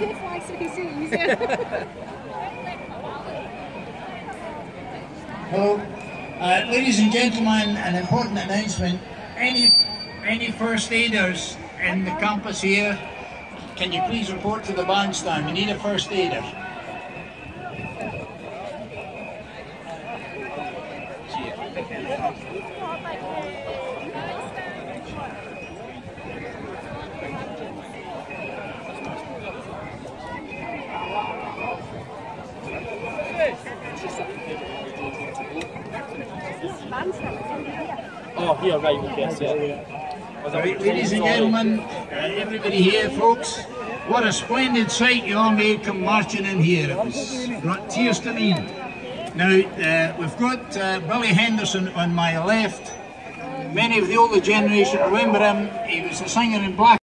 what he said. He said. Hello. Uh, ladies and gentlemen, an important announcement. Any, any first aiders in the campus here, can you please report to the bandstand? We need a first aider. Oh, here, right, yes, yeah. Right, ladies and gentlemen, uh, everybody here, folks, what a splendid sight you all made come marching in here. It was brought tears to me. Now, uh, we've got uh, Billy Henderson on my left. Many of the older generation remember him. He was a singer in Black.